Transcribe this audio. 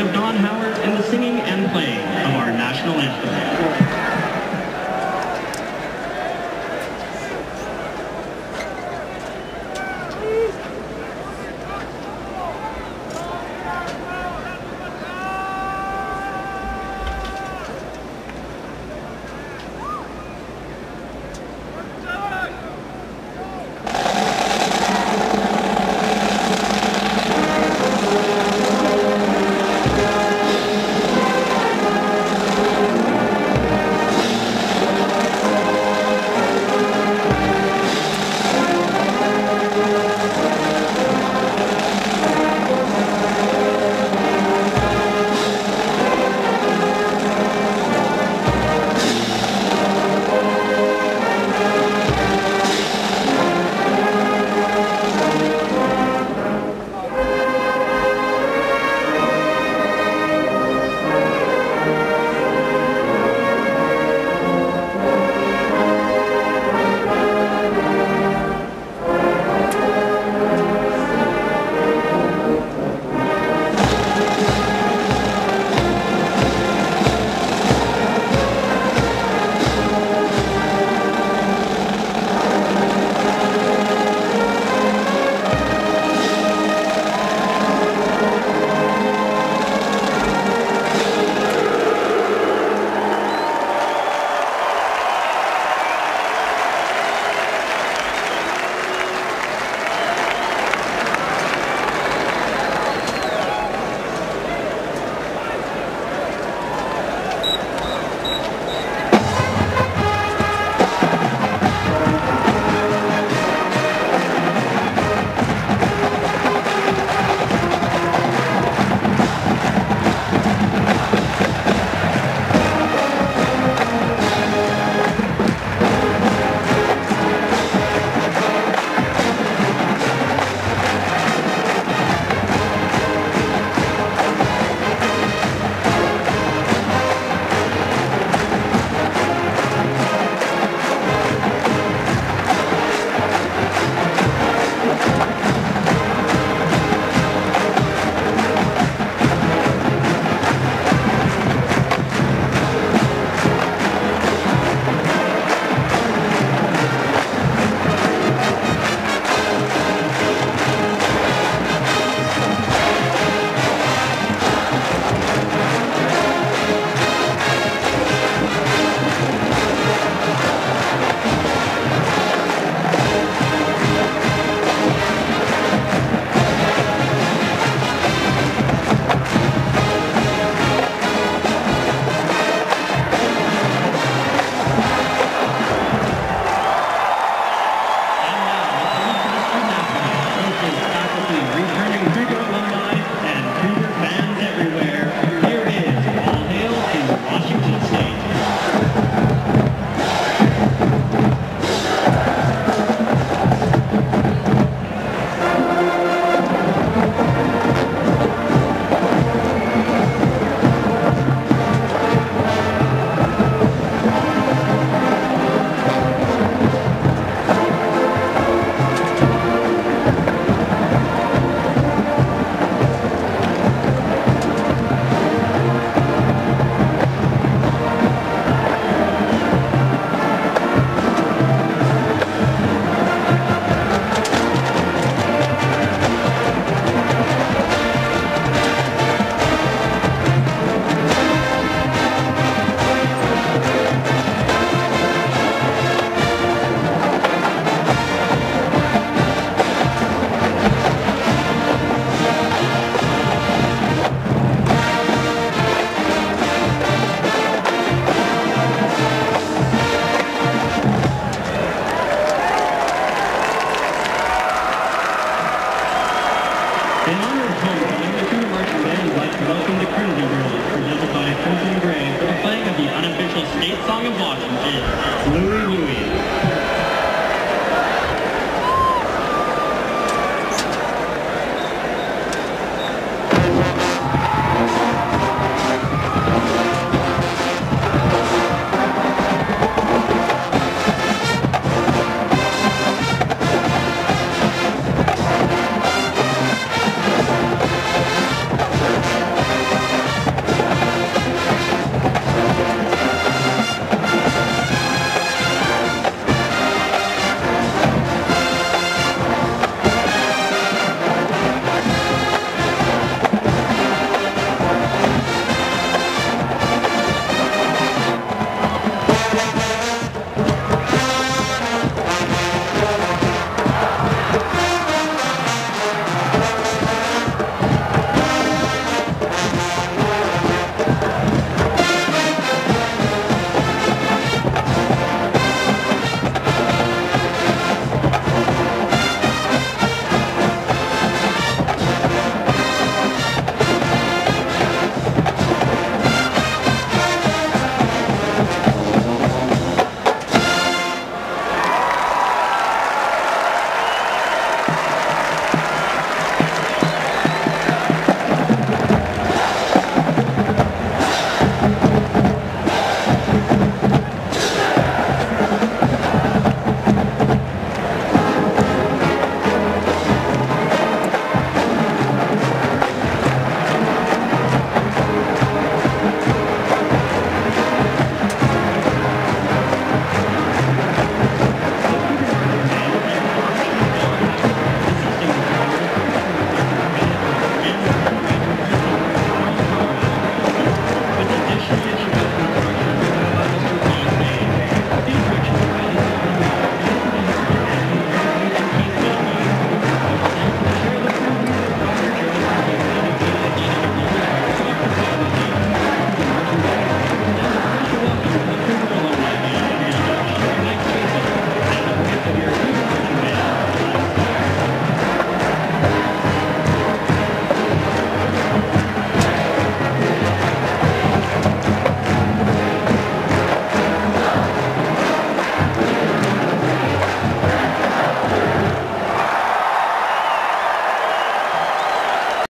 of Don Howard and state song of Washington.